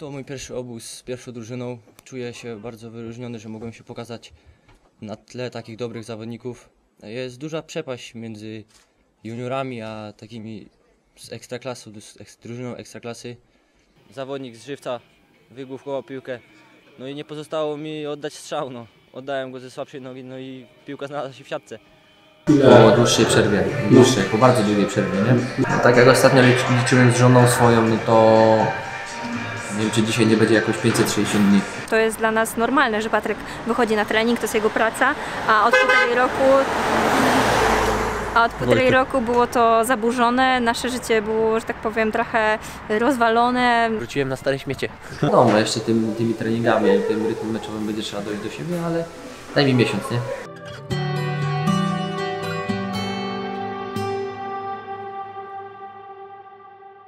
To mój pierwszy obóz z pierwszą drużyną. Czuję się bardzo wyróżniony, że mogłem się pokazać na tle takich dobrych zawodników. Jest duża przepaść między juniorami a takimi z ekstraklasu, z drużyną ekstraklasy. Zawodnik z żywca wygłówkował piłkę, no i nie pozostało mi oddać strzał. No. Oddałem go ze słabszej nogi, no i piłka znalazła się w siatce. Po dłuższej przerwie, dłuższej, po bardzo długiej przerwie, nie? No, tak jak ostatnio lic- liczyłem z żoną swoją, no to nie wiem czy dzisiaj nie będzie jakoś 560 dni. To jest dla nas normalne, że Patryk wychodzi na trening, to jest jego praca, a od półtorej roku a od półtorej roku było to zaburzone, nasze życie było, że tak powiem, trochę rozwalone. Wróciłem na stare śmiecie. No, jeszcze tym, tymi treningami, tym rytmem meczowym będzie trzeba dojść do siebie, ale daj mi miesiąc, nie?